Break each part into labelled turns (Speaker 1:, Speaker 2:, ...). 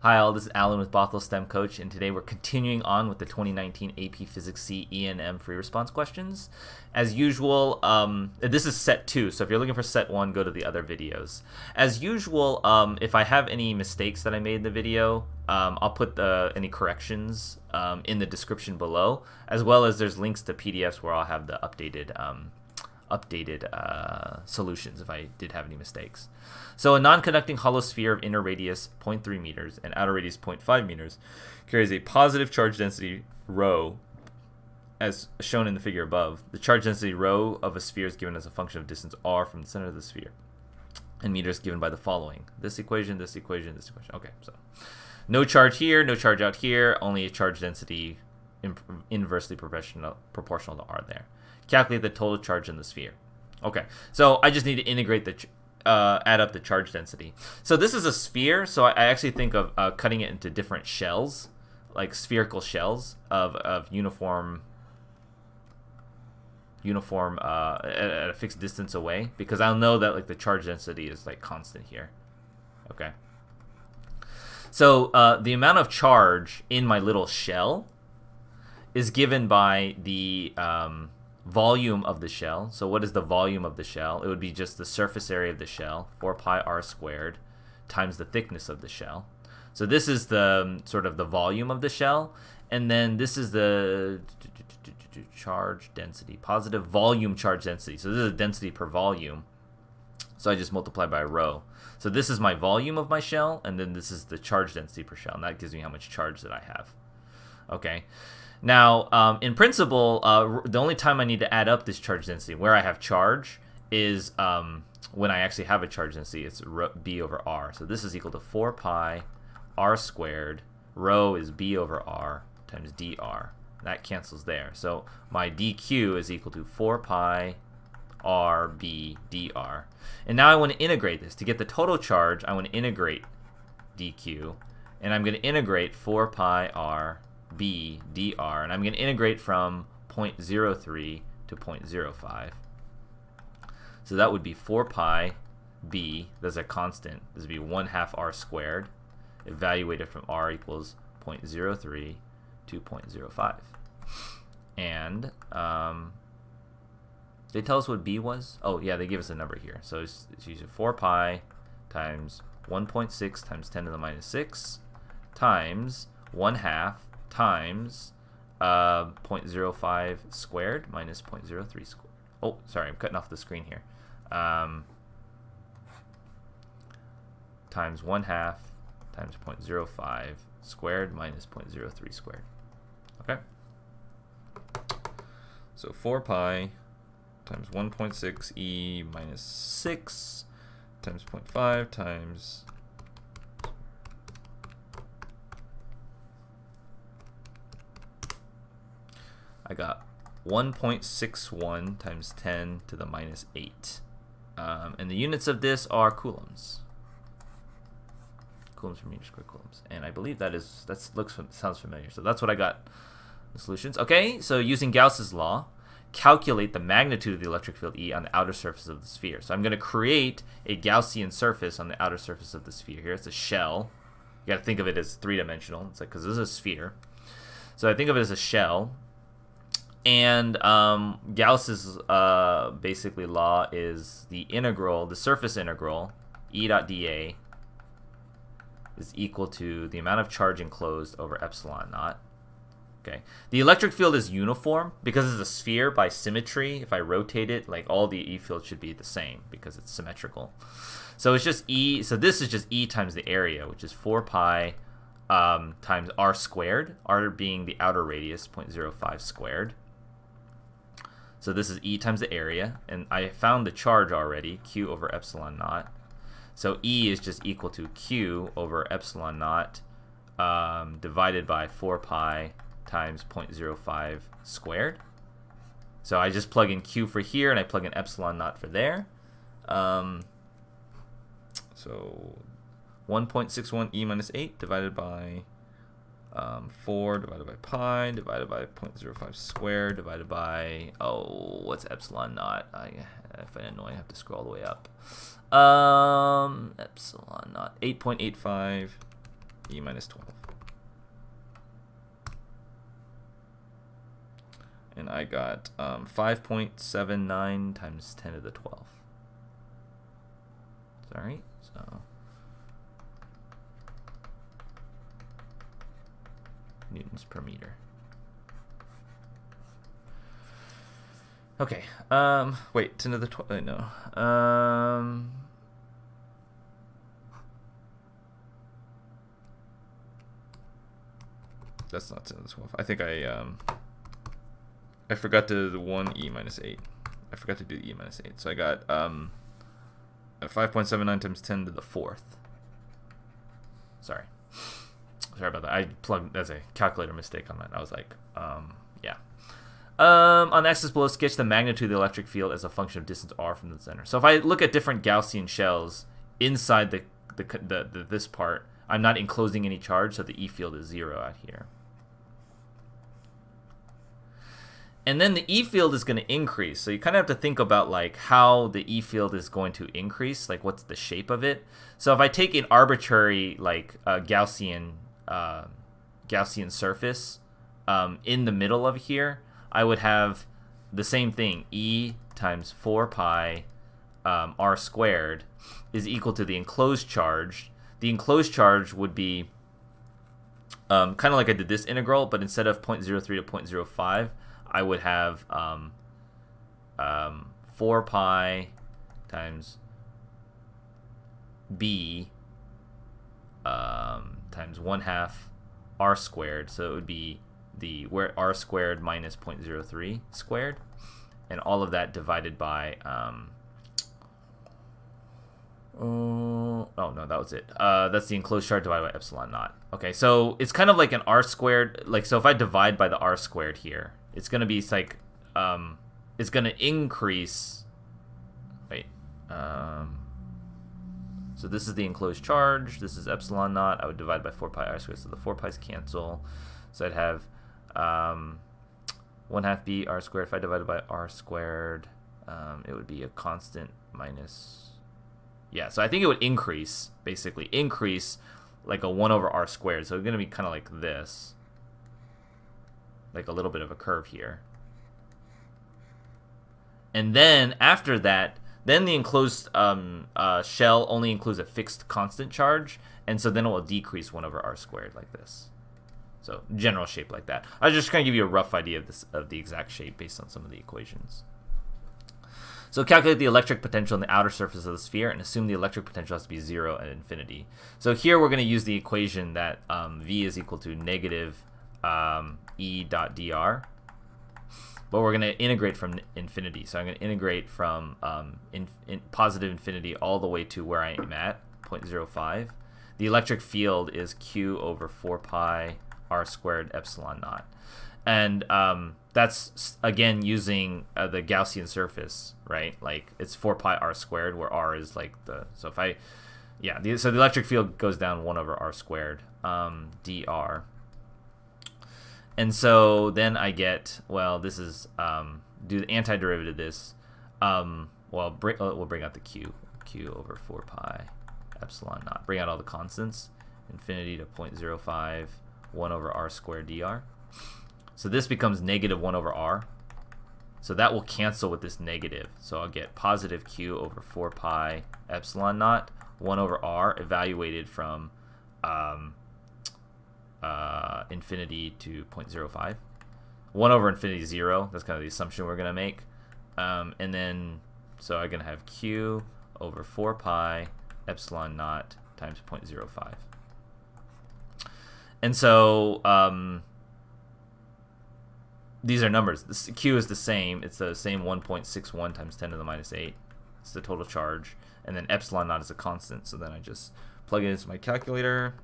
Speaker 1: Hi all, this is Allen with Bothell STEM Coach, and today we're continuing on with the 2019 AP Physics C E&M free response questions. As usual, um, this is set two, so if you're looking for set one, go to the other videos. As usual, um, if I have any mistakes that I made in the video, um, I'll put the, any corrections um, in the description below, as well as there's links to PDFs where I'll have the updated um, updated uh, solutions if I did have any mistakes. So a non-conducting hollow sphere of inner radius 0.3 meters and outer radius 0.5 meters carries a positive charge density rho as shown in the figure above. The charge density rho of a sphere is given as a function of distance r from the center of the sphere and meters given by the following. This equation, this equation, this equation. Okay, so no charge here, no charge out here, only a charge density inversely proportional, proportional to r there calculate the total charge in the sphere. Okay, so I just need to integrate the, uh, add up the charge density. So this is a sphere, so I, actually think of uh, cutting it into different shells, like spherical shells of, of uniform uniform uh, at a fixed distance away because I'll know that like the charge density is like constant here. Okay. So uh, the amount of charge in my little shell is given by the um, volume of the shell. So what is the volume of the shell? It would be just the surface area of the shell, 4 pi r squared, times the thickness of the shell. So this is the um, sort of the volume of the shell, and then this is the charge density, positive volume charge density. So this is density per volume. So I just multiply by rho. So this is my volume of my shell, and then this is the charge density per shell, and that gives me how much charge that I have. Okay. Now, um, in principle, uh, the only time I need to add up this charge density, where I have charge, is um, when I actually have a charge density. It's b over r. So this is equal to 4 pi r squared. Rho is b over r times dr. That cancels there. So my dq is equal to 4 pi r b dr. And now I want to integrate this. To get the total charge, I want to integrate dq. And I'm going to integrate 4 pi r b dr, and I'm going to integrate from 0.03 to 0.05. So that would be 4 pi b, that's a constant, this would be 1 half r squared, evaluated from r equals 0.03 to 0.05. And um, they tell us what b was? Oh, yeah, they give us a number here. So it's, it's using 4 pi times 1.6 times 10 to the minus 6 times 1 half times uh, 0.05 squared minus 0.03 squared. Oh, sorry, I'm cutting off the screen here. Um, times 1 half times 0.05 squared minus 0.03 squared. Okay? So 4 pi times 1.6 e minus 6 times 0.5 times I got 1.61 times 10 to the minus 8. Um, and the units of this are coulombs. Coulombs per meter squared coulombs. And I believe that is, that looks, sounds familiar. So that's what I got the solutions. Okay, so using Gauss's law, calculate the magnitude of the electric field E on the outer surface of the sphere. So I'm going to create a Gaussian surface on the outer surface of the sphere here. It's a shell. You got to think of it as three-dimensional. It's like because this is a sphere. So I think of it as a shell and um, Gauss's uh, basically law is the integral, the surface integral, E dot dA is equal to the amount of charge enclosed over epsilon naught. Okay. The electric field is uniform because it's a sphere by symmetry. If I rotate it, like all the E fields should be the same because it's symmetrical. So it's just E. So this is just E times the area, which is 4 pi um, times r squared, r being the outer radius, 0.05 squared. So this is E times the area, and I found the charge already, Q over epsilon naught. So E is just equal to Q over epsilon naught um, divided by 4 pi times 0.05 squared. So I just plug in Q for here, and I plug in epsilon naught for there. Um, so 1.61 E minus 8 divided by um, 4 divided by pi divided by 0.05 squared divided by, oh, what's epsilon naught? I, if I didn't know, I have to scroll all the way up. Um, epsilon naught, 8.85 e minus 12. And I got um, 5.79 times 10 to the 12. Sorry, so... Newtons per meter. Okay. Um. Wait. Ten to the twelve. Uh, no. Um. That's not ten to the twelve. I think I um. I forgot to the one e minus eight. I forgot to do e minus eight. So I got um. Five point seven nine times ten to the fourth. Sorry. Sorry about that. I plugged as a calculator mistake on that. I was like, um, yeah. Um, on the axis below, sketch the magnitude of the electric field as a function of distance r from the center. So if I look at different Gaussian shells inside the, the, the, the this part, I'm not enclosing any charge, so the E field is zero out here. And then the E field is going to increase. So you kind of have to think about like how the E field is going to increase, like what's the shape of it. So if I take an arbitrary like uh, Gaussian uh, Gaussian surface um, in the middle of here, I would have the same thing, E times 4 pi um, r squared is equal to the enclosed charge. The enclosed charge would be um, kind of like I did this integral, but instead of 0.03 to 0.05, I would have um, um, 4 pi times b times 1 half r squared. So it would be the where r squared minus 0.03 squared, and all of that divided by um, uh, oh no, that was it. Uh, that's the enclosed chart divided by epsilon naught. Okay, so it's kind of like an r squared. Like so, if I divide by the r squared here, it's gonna be like um, it's gonna increase. Wait, um, so this is the enclosed charge. This is epsilon naught. I would divide by 4 pi r squared, so the 4 pi's cancel. So I'd have um, 1 half b r squared. If I divided by r squared, um, it would be a constant minus... Yeah, so I think it would increase, basically. Increase like a 1 over r squared. So it's going to be kind of like this. Like a little bit of a curve here. And then after that, then the enclosed um, uh, shell only includes a fixed constant charge, and so then it will decrease 1 over r squared like this. So general shape like that. I was just going to give you a rough idea of this of the exact shape based on some of the equations. So calculate the electric potential in the outer surface of the sphere and assume the electric potential has to be 0 at infinity. So here we're going to use the equation that um, V is equal to negative um, E dot dr but we're going to integrate from infinity. So I'm going to integrate from um, in, in positive infinity all the way to where I am at, 0.05. The electric field is q over 4 pi r squared epsilon naught. And um, that's, again, using uh, the Gaussian surface, right? Like, it's 4 pi r squared, where r is like the... So if I... Yeah, the, so the electric field goes down 1 over r squared um, dr. And so then I get, well, this is, um, do the antiderivative of this. Um, well, bring, uh, we'll bring out the q. q over 4 pi epsilon naught. Bring out all the constants. Infinity to 0.05, 1 over r squared dr. So this becomes negative 1 over r. So that will cancel with this negative. So I'll get positive q over 4 pi epsilon naught, 1 over r, evaluated from um, uh, infinity to 0.05. 1 over infinity 0. That's kind of the assumption we're going to make. Um, and then, so I'm going to have q over 4 pi epsilon naught times 0.05. And so um, these are numbers. This q is the same. It's the same 1.61 times 10 to the minus 8. It's the total charge. And then epsilon naught is a constant. So then I just plug it into my calculator.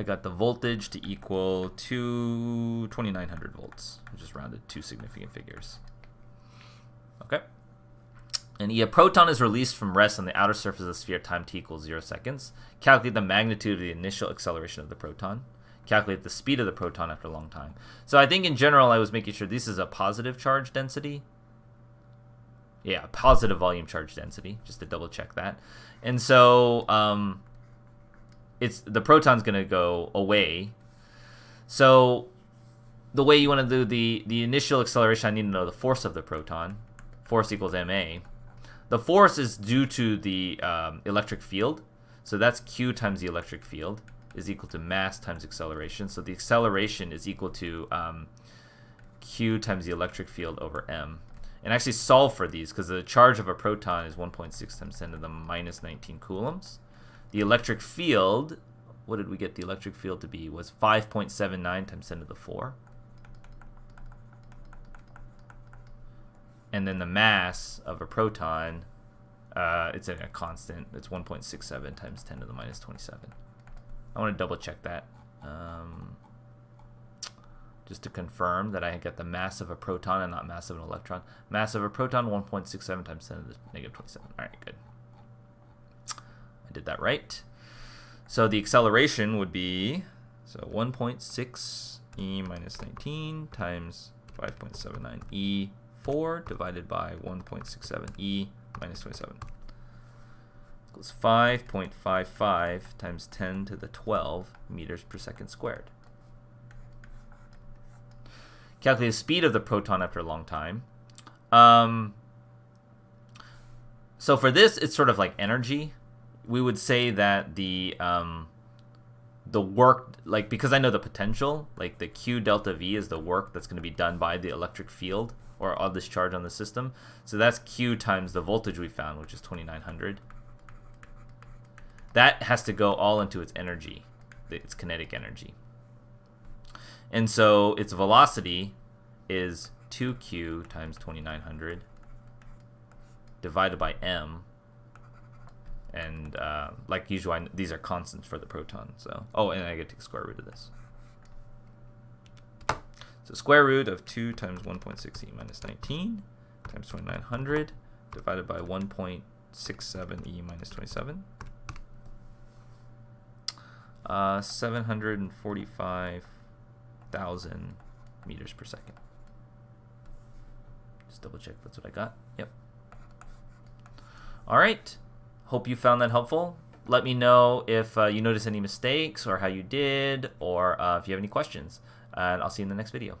Speaker 1: I got the voltage to equal to 2900 volts, which is rounded two significant figures. Okay. And a proton is released from rest on the outer surface of the sphere time t equals 0 seconds. Calculate the magnitude of the initial acceleration of the proton. Calculate the speed of the proton after a long time. So I think in general I was making sure this is a positive charge density. Yeah, positive volume charge density, just to double check that. And so um, it's the proton's going to go away. So the way you want to do the, the initial acceleration, I need to know the force of the proton. Force equals ma. The force is due to the um, electric field. So that's q times the electric field is equal to mass times acceleration. So the acceleration is equal to um, q times the electric field over m. And actually solve for these because the charge of a proton is 1.6 times 10 to the minus 19 coulombs. The electric field, what did we get the electric field to be, was 5.79 times 10 to the 4. And then the mass of a proton, uh, it's in a constant. It's 1.67 times 10 to the minus 27. I want to double check that. Um, just to confirm that I get the mass of a proton and not mass of an electron. Mass of a proton, 1.67 times 10 to the negative 27. All right, good. I did that right. So the acceleration would be, so 1.6 e minus 19 times 5.79 e4 divided by 1.67 e minus 27 equals 5.55 times 10 to the 12 meters per second squared. Calculate the speed of the proton after a long time. Um, so for this, it's sort of like energy. We would say that the um, the work, like because I know the potential, like the Q delta V is the work that's going to be done by the electric field or all this charge on the system. So that's Q times the voltage we found, which is 2900. That has to go all into its energy, its kinetic energy. And so its velocity is 2q times 2900 divided by m. And uh, like usual, I, these are constants for the proton. So Oh, and I get to take square root of this. So square root of 2 times 1.6 e minus 19 times 2900 divided by 1.67 e minus 27 uh, 745,000 meters per second. Just double check that's what I got. Yep. All right. Hope you found that helpful. Let me know if uh, you notice any mistakes or how you did or uh, if you have any questions. And I'll see you in the next video.